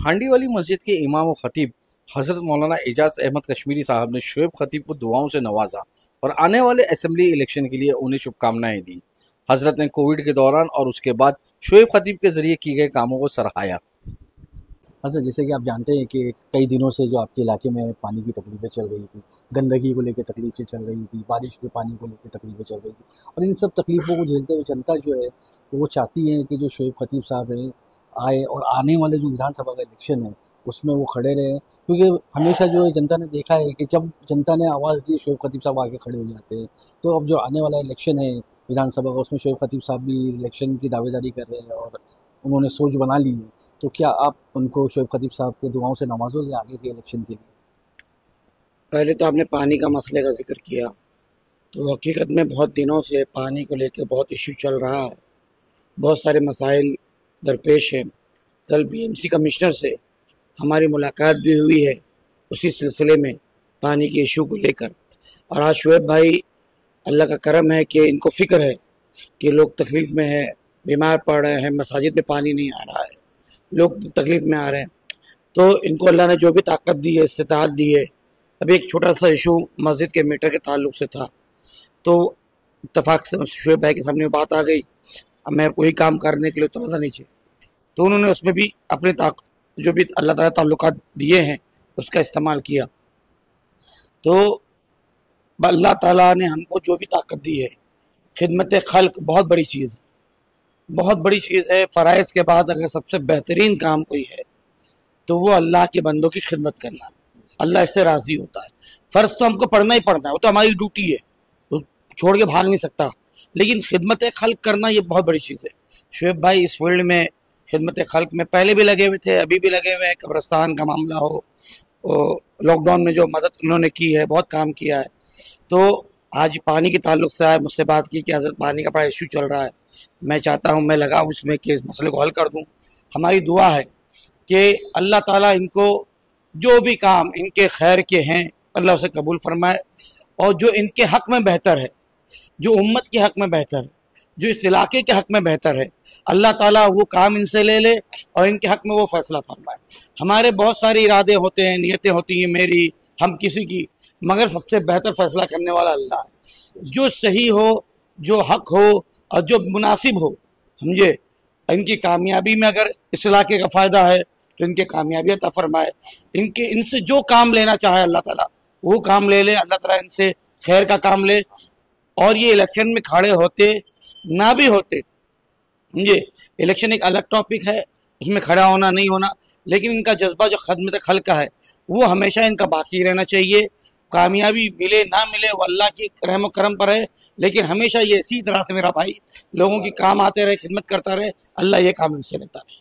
हांडी वाली मस्जिद के इमाम व खतीब हज़रत मौलाना एजाज अहमद कश्मीरी साहब ने शुएब खतीब को दुआओं से नवाजा और आने वाले असम्बली इलेक्शन के लिए उन्हें शुभकामनाएँ दी। हज़रत ने कोविड के दौरान और उसके बाद शुएब खतीब के ज़रिए किए गए कामों को सराहाया हज़रत, जैसे कि आप जानते हैं कि कई दिनों से जो आपके इलाके में पानी की तकलीफ़ें चल रही थी, गंदगी को लेकर तकलीफ़ें चल रही थी, बारिश के पानी को लेकर तकलीफ़ें चल रही थी और इन सब तकलीफ़ों को झेलते हुए जनता जो है, वो चाहती है कि जो शोएब खतीब साहब हैं आए और आने वाले जो विधानसभा का इलेक्शन है, उसमें वो खड़े रहे। क्योंकि हमेशा जो जनता ने देखा है कि जब जनता ने आवाज़ दी, शोएब खतीब साहब आगे खड़े हो जाते हैं। तो अब जो आने वाला इलेक्शन है विधानसभा का, उसमें शोएब खतीब साहब भी इलेक्शन की दावेदारी कर रहे हैं और उन्होंने सोच बना ली है। तो क्या आप उनको, शोएब खतीब साहब को दुआओं से नवाजोगे आगे के इलेक्शन के लिए? पहले तो आपने पानी का मसले का ज़िक्र किया। तो हकीकत में बहुत दिनों से पानी को लेकर बहुत इशू चल रहा है। बहुत सारे मसाइल दरपेश हैं। कल बीएमसी कमिश्नर से हमारी मुलाकात भी हुई है उसी सिलसिले में पानी के इशू को लेकर। और आज शुएब भाई, अल्लाह का करम है कि इनको फ़िक्र है कि लोग तकलीफ़ में है, बीमार पड़ रहे हैं, मसाजिद में पानी नहीं आ रहा है, लोग तकलीफ़ में आ रहे हैं। तो इनको अल्लाह ने जो भी ताकत दी है इस्तात दी है, अभी एक छोटा सा इशू मस्जिद के मीटर के ताल्लुक से था। तो इतफाक़ से शुएब भाई के सामने बात आ गई। अब मैं कोई काम करने के लिए उतरा था नीचे। तो उन्होंने उसमें भी अपने ताक, जो भी अल्लाह ताला ताल्लुकात दिए हैं, उसका इस्तेमाल किया। तो अल्लाह ताला ने हमको जो भी ताकत दी है, खिदमत खल्क बहुत बड़ी चीज़ है। बहुत बड़ी चीज़ है, फ़राइज़ के बाद अगर सबसे बेहतरीन काम कोई है तो वो अल्लाह के बंदों की खिदमत करना। अल्लाह इससे राज़ी होता है। फ़र्ज़ तो हमको पढ़ना ही पड़ना है, वो तो हमारी ड्यूटी है। छोड़ के भाग नहीं सकता। लेकिन खिदमत खल्क करना ये बहुत बड़ी चीज़ है। शुएब भाई, इस फ़ील्ड में खिदमत खल्क में पहले भी लगे हुए थे, अभी भी लगे हुए हैं, कब्रस्तान का मामला हो लॉकडाउन में जो मदद उन्होंने की है, बहुत काम किया है। तो आज पानी के ताल्लुक से आए, मुझसे बात की कि हज़रत, पानी का बड़ा इशू चल रहा है। मैं चाहता हूँ, मैं लगा उसमें कि इस मसले को हल कर दूँ। हमारी दुआ है कि अल्लाह ताला इनको जो भी काम, इनके खैर के हैं, अल्लाह उसे कबूल फरमाए और जो इनके हक़ में बेहतर है जो उम्मत के हक़ में बेहतर है, जो इस इलाके के हक़ में बेहतर है। अल्लाह ताला वो काम इनसे ले ले और इनके हक़ में वो फ़ैसला फरमाए। हमारे बहुत सारे इरादे होते हैं, नीयतें होती हैं, मेरी, हम किसी की, मगर सबसे बेहतर फ़ैसला करने वाला अल्लाह है। जो सही हो, जो हक हो और जो मुनासिब हो, समझे? इनकी कामयाबी में अगर इस इलाके का फ़ायदा है तो इनके कामयाबी अता फरमाए। इनके, इनसे जो काम लेना चाहे अल्लाह ताला, वो काम ले ले। अल्लाह ताला इनसे खैर का काम ले। और ये इलेक्शन में खड़े होते ना भी होते, समझे? इलेक्शन एक अलग टॉपिक है, उसमें खड़ा होना नहीं होना, लेकिन इनका जज्बा जो खदमत खल का है, वो हमेशा इनका बाकी रहना चाहिए। कामयाबी मिले ना मिले, वो अल्लाह की रहम करम पर है, लेकिन हमेशा ये इसी तरह से मेरा भाई, लोगों की काम आते रहे, खिदमत करता रहे, अल्लाह ये काम इनसे लेता रहे।